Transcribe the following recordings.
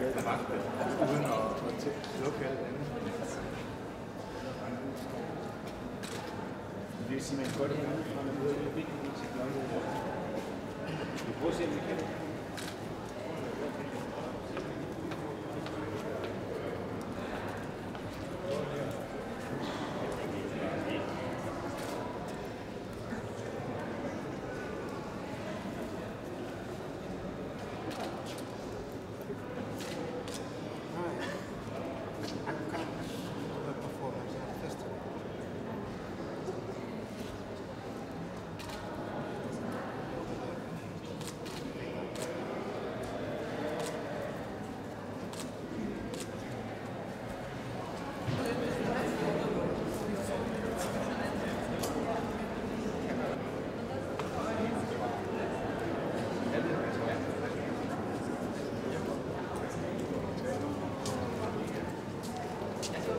lave det ret, uden at, at lukke alt andet. Det vil sige, at man godt hænge ud fra, at man ved, at det er vigtigt, at man gøre noget. Vi prøver at se, om vi kan det.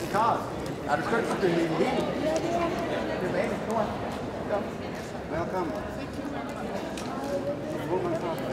because er du skal ikke you en lille. Det er vanligt